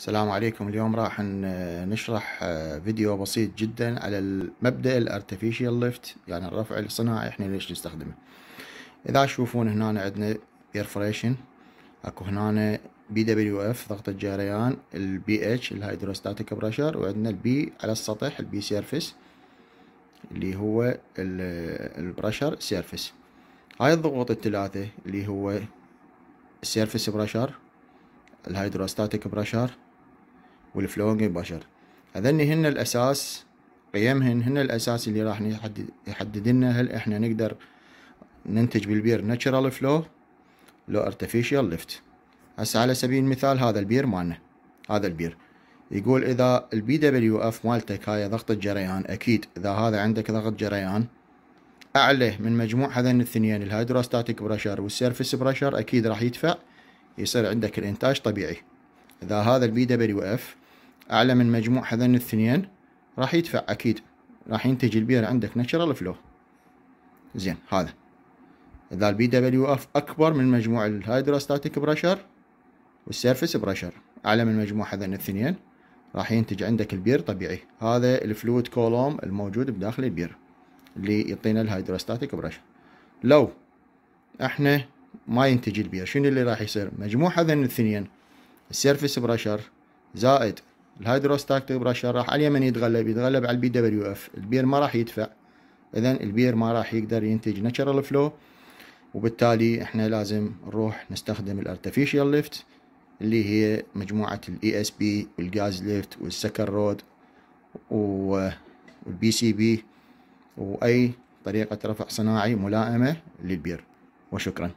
السلام عليكم. اليوم راح نشرح فيديو بسيط جدا على المبدأ ال artificial lift يعني الرفع الصناعي إحنا ليش نستخدمه. إذا تشوفون هنا عندنا perforation أكو هنا PWF ضغط الجريان ال PH ال hydrostatic pressure وعندنا ال P على السطح ال P surface اللي هو ال pressure surface هاي الضغوط الثلاثة اللي هو ال surface pressure ال hydrostatic pressure وال flowing pressure هذني هن الأساس قيمهن هن الأساس اللي راح يحدد لنا هل إحنا نقدر ننتج بالبير natural flow لو artificial lift هسه على سبيل المثال هذا البير مالنا هذا البير. يقول إذا ال PWF مالتك هاي ضغط الجريان أكيد إذا هذا عندك ضغط جريان أعلى من مجموع هذين الاثنين ال hydrostatic pressure وال surface pressure أكيد راح يدفع يصير عندك الإنتاج طبيعي. إذا هذا ال PWF أعلى من مجموع هذين الاثنين راح يدفع أكيد. راح ينتج البير عندك natural flow زين هذا. اذا ال PWF أكبر من مجموع ال hydrostatic pressure وال surface pressure أعلى من مجموع هذين الاثنين راح ينتج عندك البير طبيعي. هذا ال fluid column الموجود بداخل البير اللي يعطينا ال hydrostatic pressure لو إحنا ما ينتج البير شنو اللي راح يصير؟ مجموع هذين الاثنين ال surface pressure زائد ال hydrostatic pressure راح على اليمن يتغلب يتغلب على ال PWF. البير ما راح يدفع. اذا البير ما راح يقدر ينتج natural flow وبالتالي إحنا لازم نروح نستخدم ال artificial lift اللي هي مجموعة ال ESP وال gas lift وال sucker rod وال PCP وأي طريقة رفع صناعي ملائمة للبير. وشكرا.